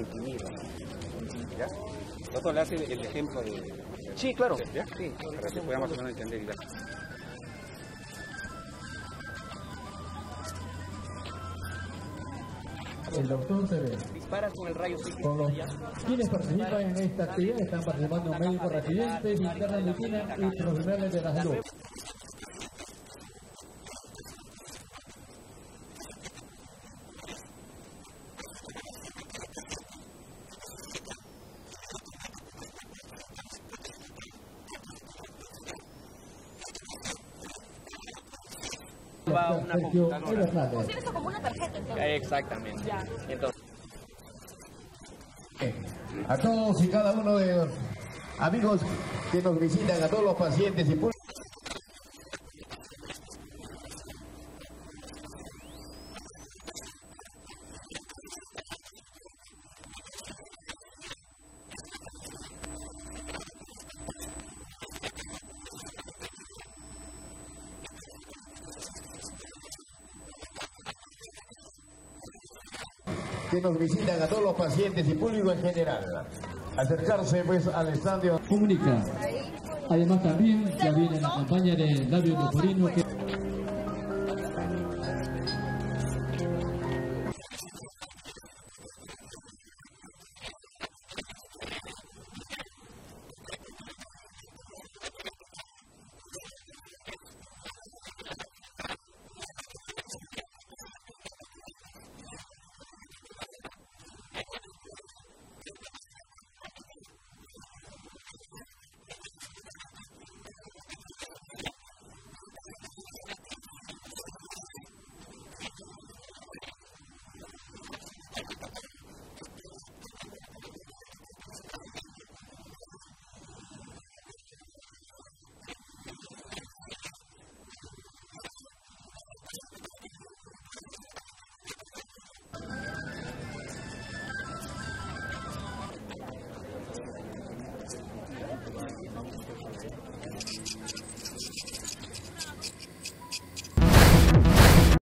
intimida. ¿Ya? Nosotros le hace el ejemplo de... Sí, claro. ¿Ya? Sí, Para que podamos entender. El doctor se ve. Disparas con el rayo. Con los, quienes participan en esta actividad están participando médicos residentes, internas de medicina y profesionales de la salud. Va una Sergio computadora. Hernández. Tiene esto como una tarjeta, entonces. Exactamente. Ya. Entonces, a todos y cada uno de los amigos que nos visitan, a todos los pacientes y que nos visitan a todos los pacientes y público en general. Acercarse pues al estadio. Comunica. Además también ya viene la campaña de labio leporino que